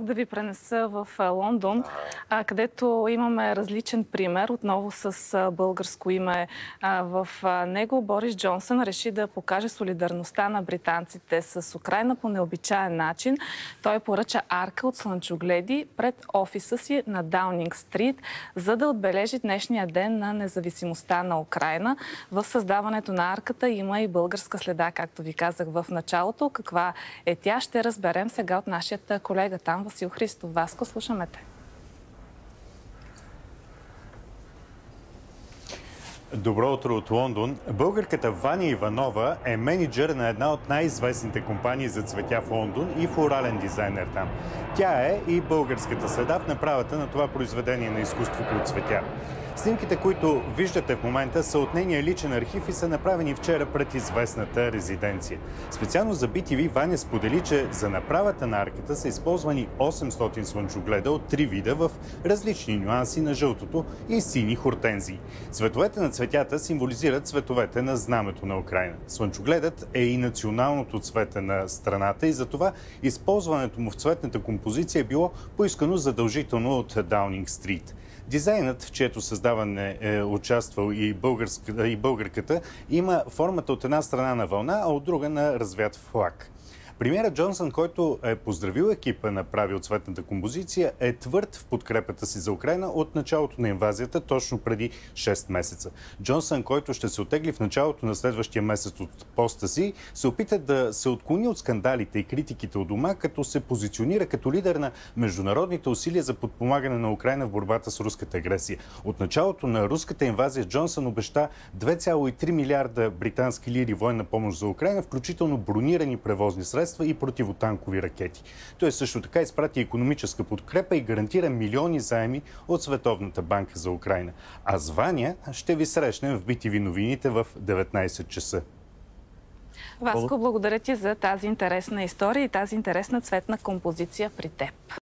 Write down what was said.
да ви пренеса в Лондон, където имаме различен пример, отново с българско име. В него Борис Джонсън реши да покаже солидарността на британците с Украина по необичаен начин. Той поръча арка от слънчогледи пред офиса си на Даунинг Стрит, за да отбележи днешния ден на независимостта на Украина. В създаването на арката има и българска следа, както ви казах в началото. Каква е тя, ще разберем сега от нашия колега там, Васил Христов. Васко, слушаме те. Добро утро от Лондон. Българката Ваня Иванова е менеджер на една от най-известните компании за цветя в Лондон и флорален дизайнер там. Тя е и българската следа в направата на това произведение на изкуството от цветя. Снимките, които виждате в момента, са от нейния личен архив и са направени вчера пред известната резиденция. Специално за BTV Ваня сподели, че за направата на арката са използвани 800 слънчогледа от три вида в различни нюанси на жълтото и сини хортензии. Цветовете на цветята символизират цветовете на знамето на Украина. Слънчогледът е и националното цвете на страната и затова използването му в цветната композиция е било поискано задължително от Даунинг Стрит. Дизайнът, в чието създаване е участвал и, и българката, има формата от една страна на вълна, а от друга на развят флаг. Премьерът Джонсън, който е поздравил екипа на прави цветната композиция, е твърд в подкрепата си за Украина от началото на инвазията, точно преди 6 месеца. Джонсън, който ще се отегли в началото на следващия месец от поста си, се опита да се отклони от скандалите и критиките от дома, като се позиционира като лидер на международните усилия за подпомагане на Украина в борбата с руската агресия. От началото на руската инвазия Джонсън обеща 2,3 милиарда британски лири военна помощ за Украина, включително бронирани превозни средства средства и противотанкови ракети. Той също така изпрати економическа подкрепа и гарантира милиони заеми от Световната банка за Украина. А звания ще ви срещнем в BTV новините в 19 часа. Васко, благодаря ти за тази интересна история и тази интересна цветна композиция при теб.